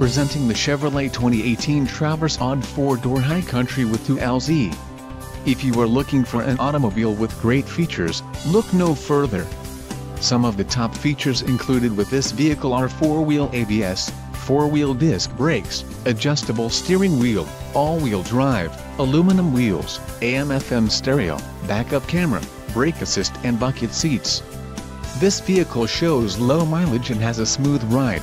Presenting the Chevrolet 2018 Traverse Odd 4-door high country with 2LZ. If you are looking for an automobile with great features, look no further. Some of the top features included with this vehicle are 4-wheel ABS, 4-wheel disc brakes, adjustable steering wheel, all-wheel drive, aluminum wheels, AM-FM stereo, backup camera, brake assist and bucket seats. This vehicle shows low mileage and has a smooth ride.